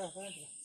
快快点。啊，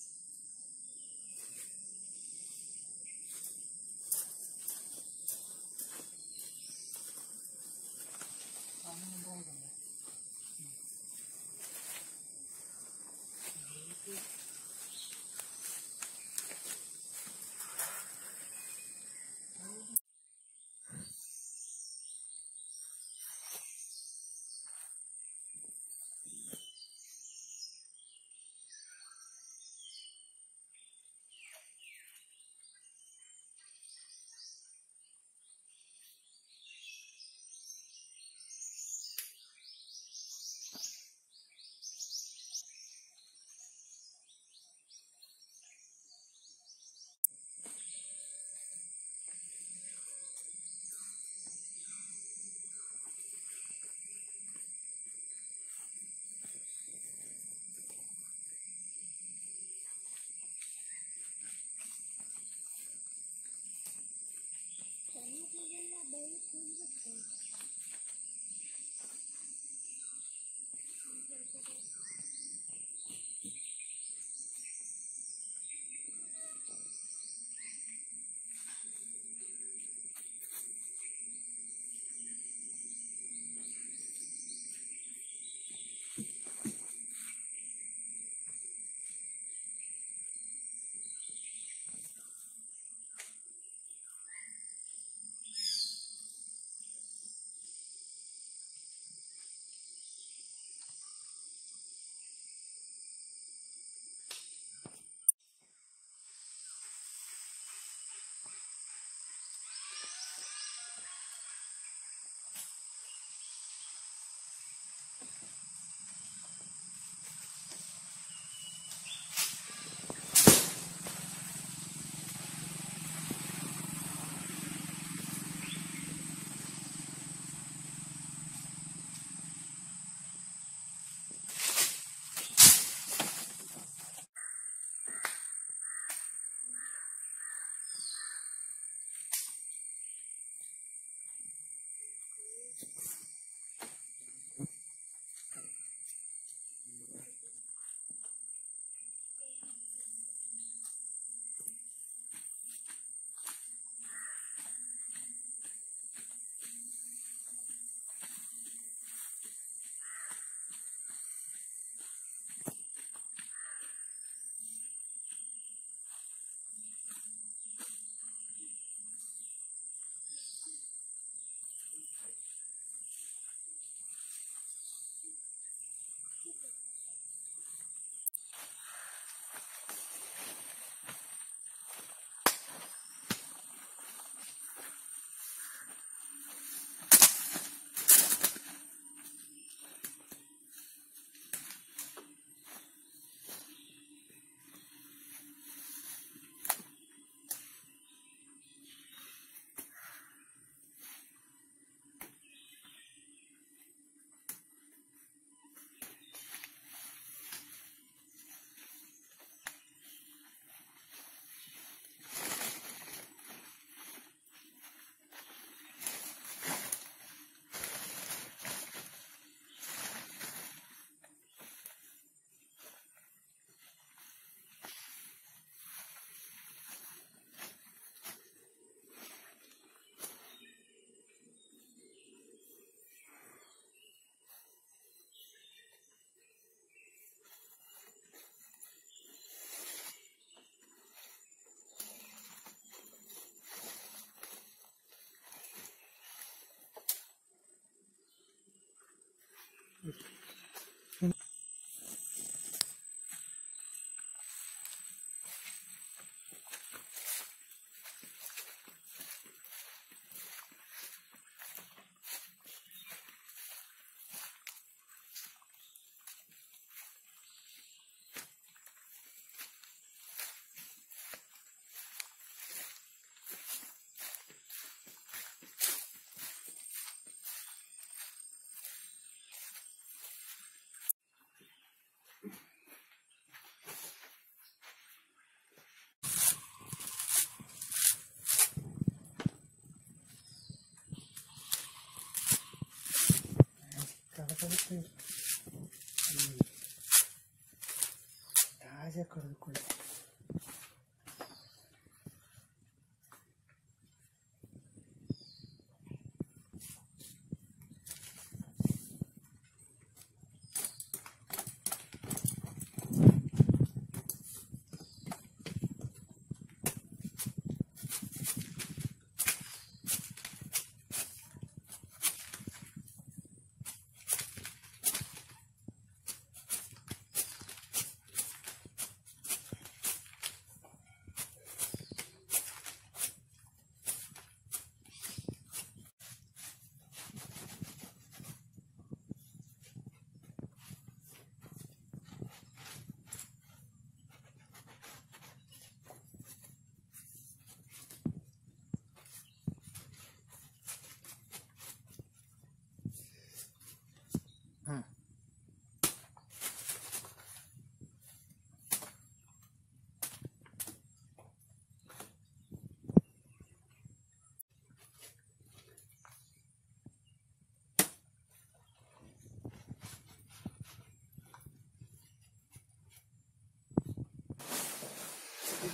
大家快点过来！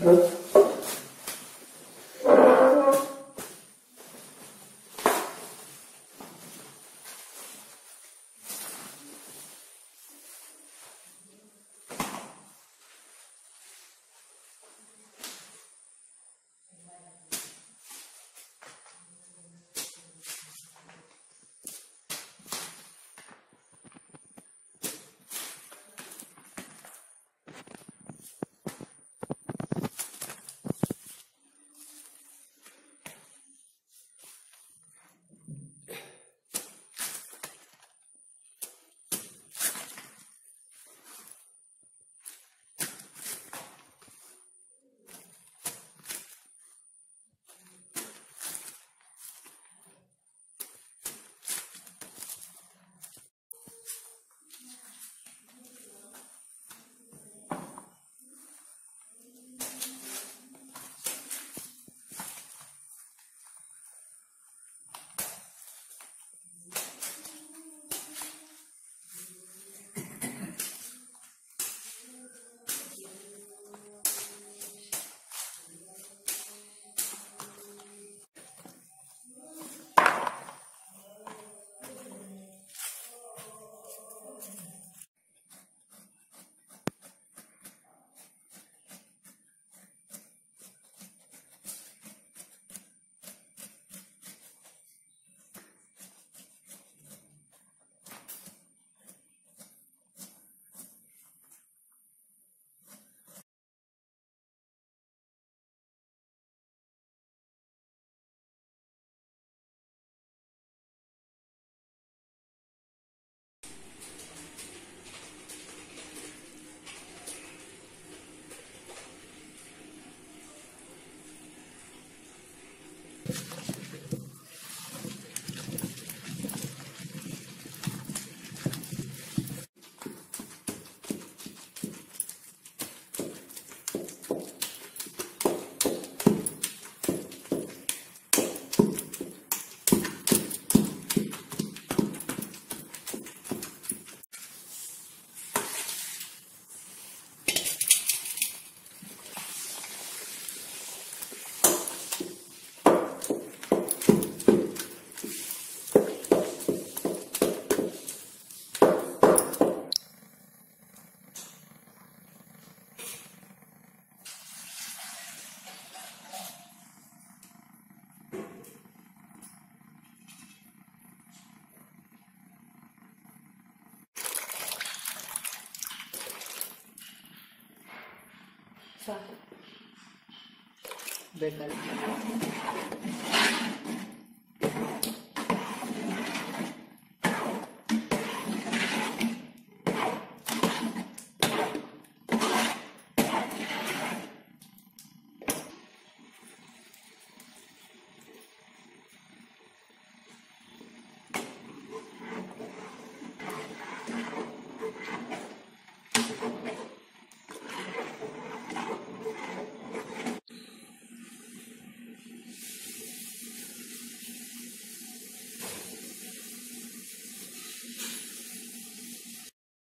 But Bye.